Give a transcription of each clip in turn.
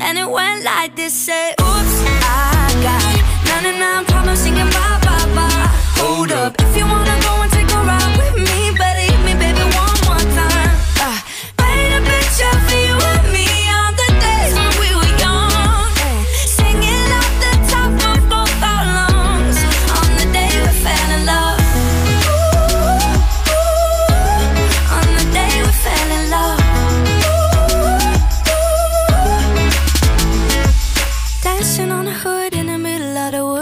And it went like this: say, Oops, I got 99 problems singing bye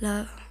了。